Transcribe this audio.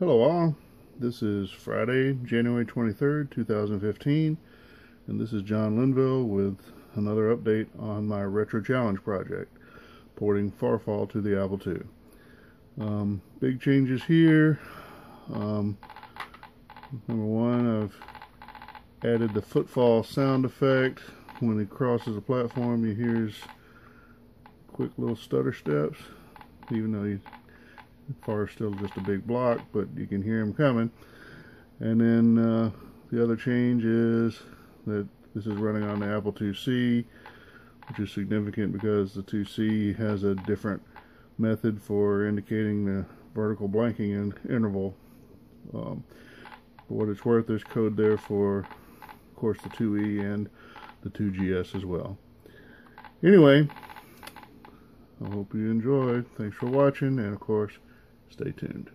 Hello all, this is Friday, January 23rd, 2015, and this is John Linville with another update on my Retro Challenge project, porting Fahrfall to the Apple II. Um, big changes here. Um, number one, I've added the footfall sound effect. When he crosses a platform, he hears quick little stutter steps, even though he far still just a big block, but you can hear him coming. And then uh, the other change is that this is running on the Apple IIc, which is significant because the IIc has a different method for indicating the vertical blanking in interval. Um, for what it's worth, there's code there for, of course, the IIe and the IIgs as well. Anyway, I hope you enjoyed. Thanks for watching, and of course, Stay tuned.